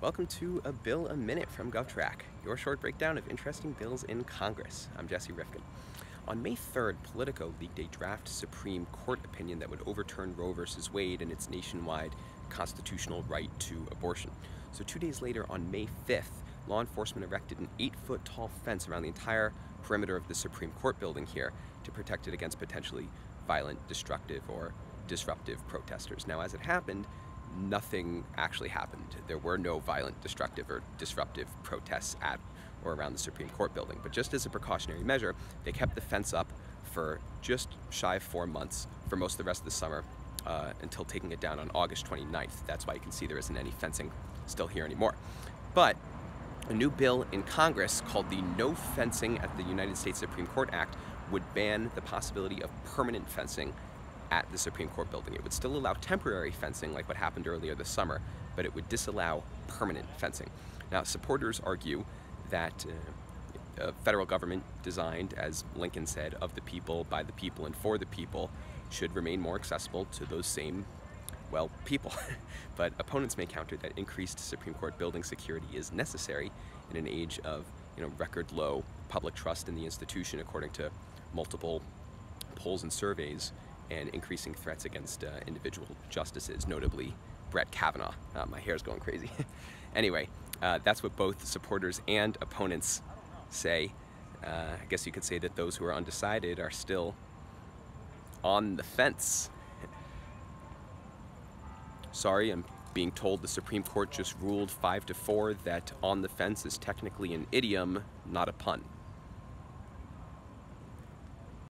Welcome to A Bill a Minute from GovTrack, your short breakdown of interesting bills in Congress. I'm Jesse Rifkin. On May 3rd, Politico leaked a draft Supreme Court opinion that would overturn Roe v. Wade and its nationwide constitutional right to abortion. So two days later, on May 5th, law enforcement erected an eight-foot tall fence around the entire perimeter of the Supreme Court building here to protect it against potentially violent, destructive, or disruptive protesters. Now, as it happened, nothing actually happened. There were no violent, destructive, or disruptive protests at or around the Supreme Court building. But just as a precautionary measure, they kept the fence up for just shy of four months for most of the rest of the summer uh, until taking it down on August 29th. That's why you can see there isn't any fencing still here anymore. But a new bill in Congress called the No Fencing at the United States Supreme Court Act would ban the possibility of permanent fencing at the Supreme Court building. It would still allow temporary fencing, like what happened earlier this summer, but it would disallow permanent fencing. Now, supporters argue that uh, a federal government designed, as Lincoln said, of the people, by the people, and for the people, should remain more accessible to those same, well, people. but opponents may counter that increased Supreme Court building security is necessary in an age of you know, record low public trust in the institution, according to multiple polls and surveys and increasing threats against uh, individual justices, notably Brett Kavanaugh. Uh, my hair's going crazy. anyway, uh, that's what both supporters and opponents say. Uh, I guess you could say that those who are undecided are still on the fence. Sorry, I'm being told the Supreme Court just ruled 5 to 4 that on the fence is technically an idiom, not a pun.